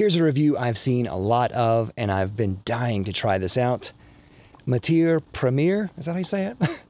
Here's a review I've seen a lot of, and I've been dying to try this out. Matiere Premiere, is that how you say it?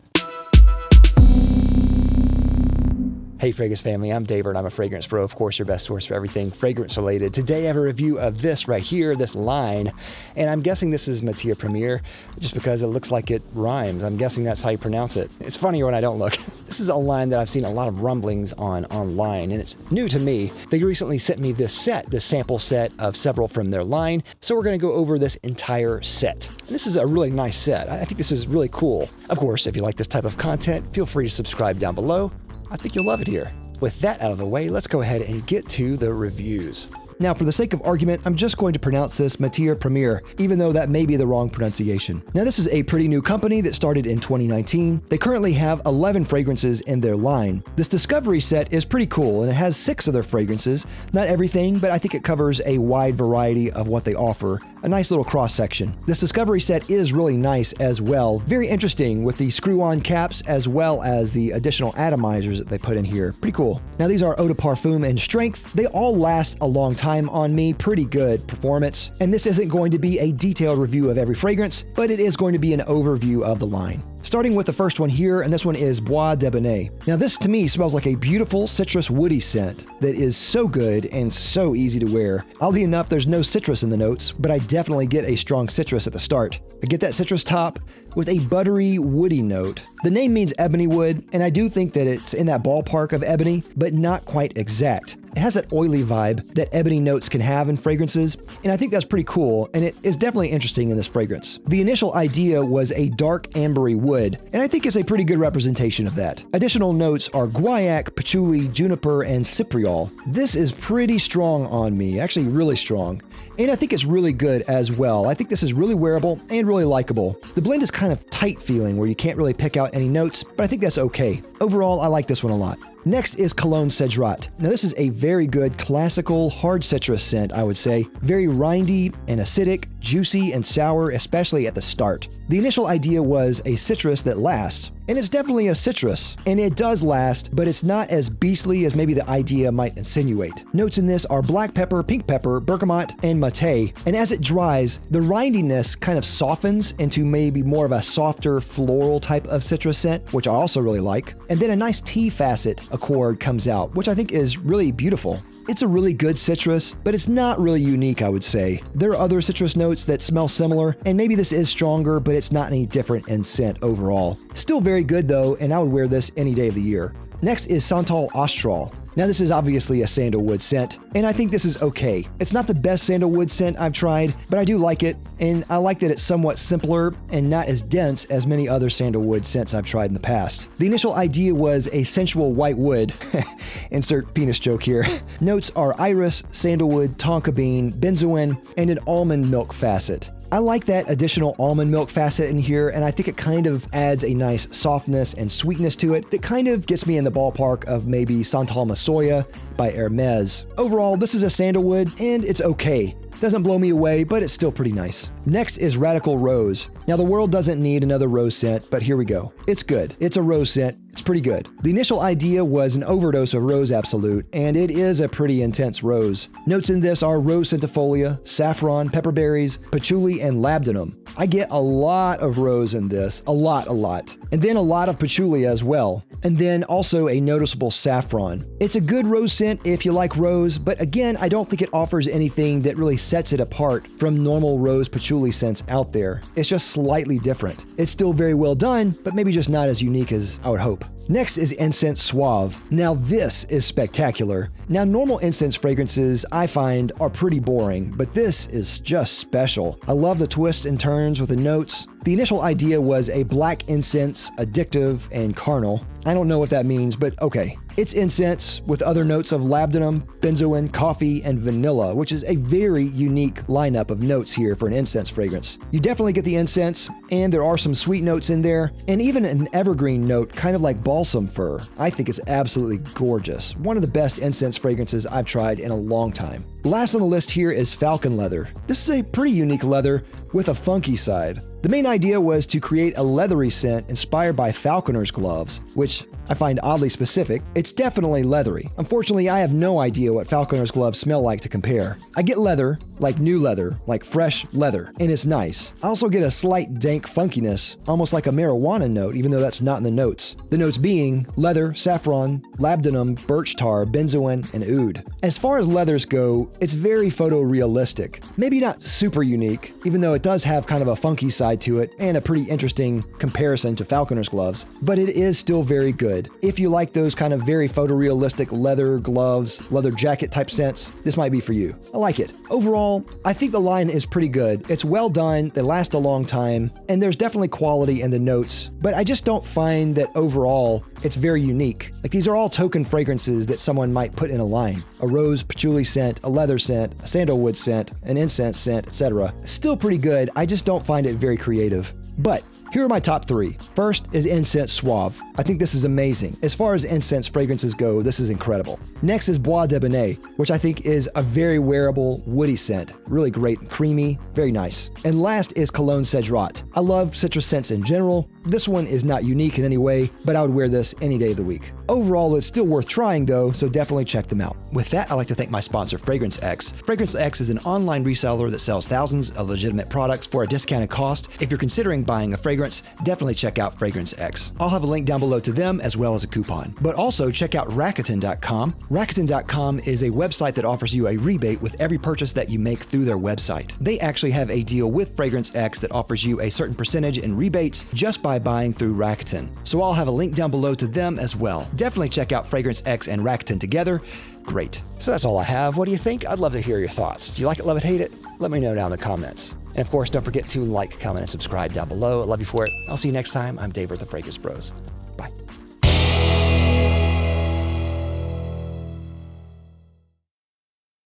Hey Fragrance family, I'm David. I'm a fragrance bro, of course, your best source for everything fragrance related. Today I have a review of this right here, this line, and I'm guessing this is Matiere Premiere just because it looks like it rhymes. I'm guessing that's how you pronounce it. It's funnier when I don't look. This is a line that I've seen a lot of rumblings on online, and it's new to me. They recently sent me this set, this sample set of several from their line, so we're gonna go over this entire set. And this is a really nice set. I think this is really cool. Of course, if you like this type of content, feel free to subscribe down below. I think you'll love it here. With that out of the way, let's go ahead and get to the reviews. Now, for the sake of argument, I'm just going to pronounce this Matiere Premiere, even though that may be the wrong pronunciation. Now, this is a pretty new company that started in 2019. They currently have 11 fragrances in their line. This Discovery set is pretty cool, and it has six of their fragrances. Not everything, but I think it covers a wide variety of what they offer. A nice little cross section. This Discovery set is really nice as well. Very interesting with the screw-on caps as well as the additional atomizers that they put in here. Pretty cool. Now, these are Eau de Parfum and Strength. They all last a long time time on me, pretty good performance. And this isn't going to be a detailed review of every fragrance, but it is going to be an overview of the line. Starting with the first one here, and this one is Bois d'Ebène. Now, this to me smells like a beautiful citrus woody scent that is so good and so easy to wear. Oddly enough, there's no citrus in the notes, but I definitely get a strong citrus at the start. I get that citrus top with a buttery, woody note. The name means ebony wood, and I do think that it's in that ballpark of ebony, but not quite exact. It has that oily vibe that ebony notes can have in fragrances, and I think that's pretty cool, and it is definitely interesting in this fragrance. The initial idea was a dark ambery wood, and I think it's a pretty good representation of that. Additional notes are guaiac, patchouli, juniper, and cypriol. This is pretty strong on me, actually really strong. And I think it's really good as well. I think this is really wearable and really likable. The blend is kind of tight feeling where you can't really pick out any notes, but I think that's okay. Overall, I like this one a lot. Next is Cologne Cedrat. Now, this is a very good classical hard citrus scent, I would say. Very rindy and acidic, juicy and sour, especially at the start. The initial idea was a citrus that lasts, and it's definitely a citrus, and it does last, but it's not as beastly as maybe the idea might insinuate. Notes in this are black pepper, pink pepper, bergamot, and mate, and as it dries, the rindiness kind of softens into maybe more of a softer floral type of citrus scent, which I also really like. And then a nice tea facet accord comes out, which I think is really beautiful. It's a really good citrus, but it's not really unique, I would say. There are other citrus notes that smell similar, and maybe this is stronger, but it's not any different in scent overall. Still very good though, and I would wear this any day of the year. Next is Santal Austral. Now, this is obviously a sandalwood scent, and I think this is okay. It's not the best sandalwood scent I've tried, but I do like it, and I like that it's somewhat simpler and not as dense as many other sandalwood scents I've tried in the past. The initial idea was a sensual white wood. Insert penis joke here. Notes are iris, sandalwood, tonka bean, benzoin, and an almond milk facet. I like that additional almond milk facet in here, and I think it kind of adds a nice softness and sweetness to it that kind of gets me in the ballpark of maybe Santal Massoya by Hermes. Overall, this is a sandalwood, and it's okay. Doesn't blow me away, but it's still pretty nice. Next is Radical Rose. Now, the world doesn't need another rose scent, but here we go. It's good. It's a rose scent. It's pretty good. The initial idea was an overdose of Rose Absolute, and it is a pretty intense rose. Notes in this are rose centifolia, saffron, pepperberries, patchouli, and labdanum. I get a lot of rose in this, a lot, a lot. And then a lot of patchouli as well. And then also a noticeable saffron. It's a good rose scent if you like rose, but again, I don't think it offers anything that really sets it apart from normal rose patchouli scents out there. It's just slightly different. It's still very well done, but maybe just not as unique as I would hope. Next is Incense Suave. Now, this is spectacular. Now, normal incense fragrances I find are pretty boring, but this is just special. I love the twists and turns with the notes. The initial idea was a black incense, addictive, and carnal. I don't know what that means, but okay. It's incense with other notes of labdanum, benzoin, coffee, and vanilla, which is a very unique lineup of notes here for an incense fragrance. You definitely get the incense, and there are some sweet notes in there, and even an evergreen note, kind of like balsam fir. I think it's absolutely gorgeous. One of the best incense fragrances I've tried in a long time. Last on the list here is falcon leather. This is a pretty unique leather with a funky side. The main idea was to create a leathery scent inspired by falconer's gloves, which I find oddly specific. It's definitely leathery. Unfortunately, I have no idea what Falconer's gloves smell like to compare. I get leather, like new leather, like fresh leather, and it's nice. I also get a slight dank funkiness, almost like a marijuana note, even though that's not in the notes. The notes being leather, saffron, labdanum, birch tar, benzoin, and oud. As far as leathers go, it's very photorealistic. Maybe not super unique, even though it does have kind of a funky side to it and a pretty interesting comparison to Falconer's gloves, but it is still very good. If you like those kind of very photorealistic leather gloves, leather jacket type scents, this might be for you. I like it. Overall, I think the line is pretty good. It's well done, they last a long time, and there's definitely quality in the notes, but I just don't find that overall it's very unique. Like these are all token fragrances that someone might put in a line. A rose patchouli scent, a leather scent, a sandalwood scent, an incense scent, etc. Still pretty good, I just don't find it very creative. But here are my top three. First is Incense Suave. I think this is amazing. As far as incense fragrances go, this is incredible. Next is Bois d'Ebene, which I think is a very wearable, woody scent. Really great, and creamy, very nice. And last is Cologne Cedrat. I love citrus scents in general. This one is not unique in any way, but I would wear this any day of the week. Overall, it's still worth trying though, so definitely check them out. With that, I'd like to thank my sponsor, Fragrance X. Fragrance X is an online reseller that sells thousands of legitimate products for a discounted cost. If you're considering buying a fragrance, definitely check out Fragrance X. I'll have a link down below to them as well as a coupon. But also check out Rakuten.com. Rakuten.com is a website that offers you a rebate with every purchase that you make through their website. They actually have a deal with Fragrance X that offers you a certain percentage in rebates just by buying through Rakuten. So I'll have a link down below to them as well. Definitely check out Fragrance X and Rakuten together. Great. So that's all I have. What do you think? I'd love to hear your thoughts. Do you like it, love it, hate it? Let me know down in the comments. And of course, don't forget to like, comment, and subscribe down below. I love you for it. I'll see you next time. I'm Dave with the Fragrance Bros.